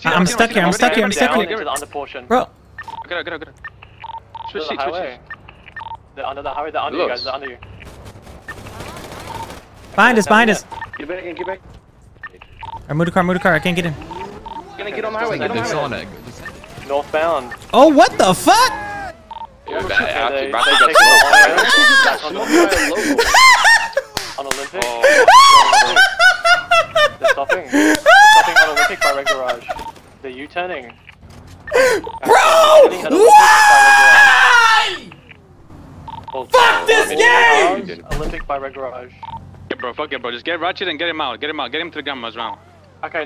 See, I'm stuck here, I'm stuck here, I'm stuck here. see, the portion. Bro, Get out, get out, get out. To Switch the seat, switch highway. They're under the highway. They're under you guys. They're under you. behind us, behind us. Get back in, get back. Or move the car, move the car. I can't get in. Gonna get on the highway, get on the It's highway. Northbound. Oh, what the fuck? Yeah, Okay, that- they, actually, they back- take back- it on, a Olympic. Oh, They're stopping. They're stopping on Olympic by Red Garage. They're U-turning. Bro! Turning at Olympic by Red Garage. Well, Fuck this game! Olympic by Red Garage. Yeah, bro, fuck it, bro. Just get Ratchet and get him out. Get him out. Get him to the gun round. Okay,